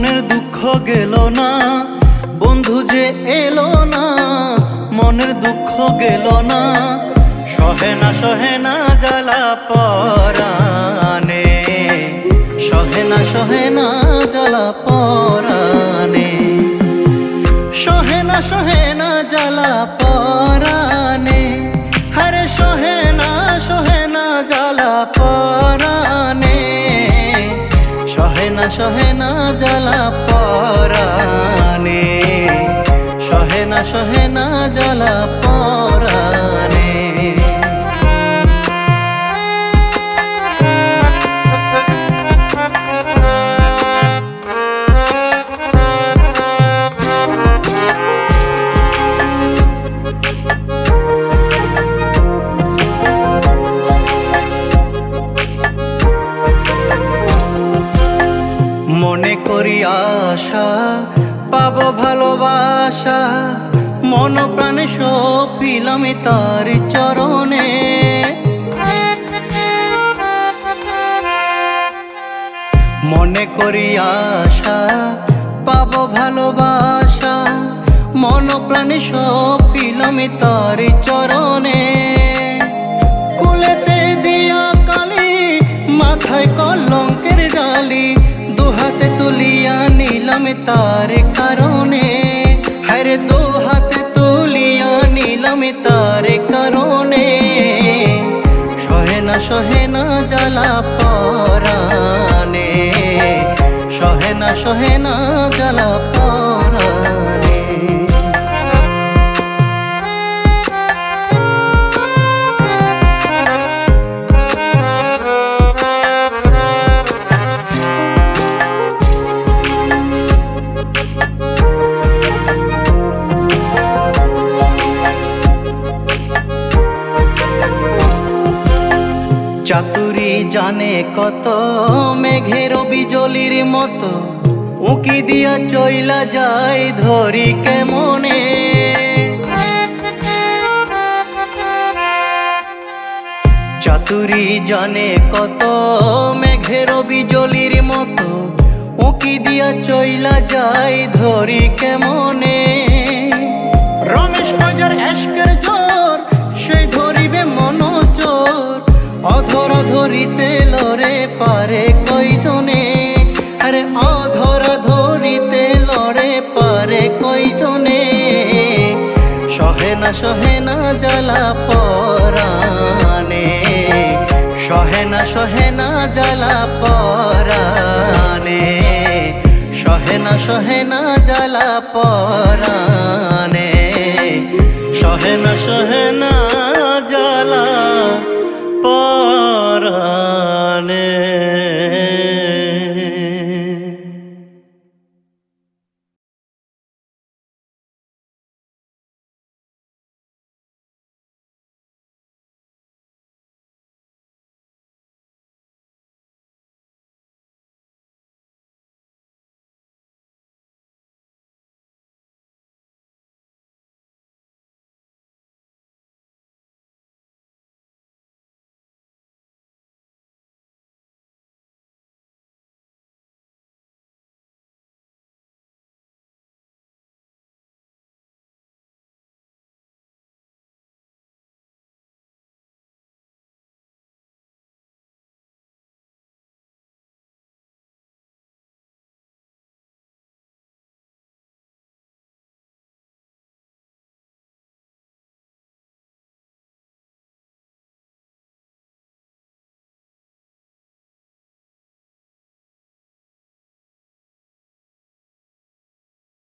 মনের দুঃখ গেল না, বন্ধু যে এলো না, মনের দুঃখ গেল না, সহে না সহে না জ্বালা পরানে সহে না সহে না জ্বালা পরানে সহে না সহে না জ্বালা পরানে হরে সহে না সহে না জ্বালা পর না সহে না জ্বালা পরানে সহে না সহে না জ্বালা পাবো ভালোবাসা। মন প্রাণে সপিলাম তার চরণে। মনে করি আশা, পাবো ভালোবাসা। মন প্রাণে সপিলাম তার চরণে। কুলেতে দিয়া কালি, মাথায় কলঙ্কের ডালি। নিলাম তার কারণে হরে দু হাতে তুলিয়া নিলাম তার কারণে সহে না জ্বালা পরানে সহে না সহে জ্বালা চাতুরি জানে কত, মেঘের বিজলির মতো। উকি দিয়া চইলা যায় ধরি কেমনে? চাতুরি জানে কত, মেঘের বিজলির মতো। উকি দিয়া চইলা যায় ধরি কেমনে? ধরিতে লরে পারে কইজনে আরে অধরা ধরিতে লড়ে পারে কইজনে সহে না সহে না জ্বালা পরানে সহে না সহে না জ্বালা পরানে সহে না সহে না জ্বালা পরানে সহে না সহে না জ্বালা পর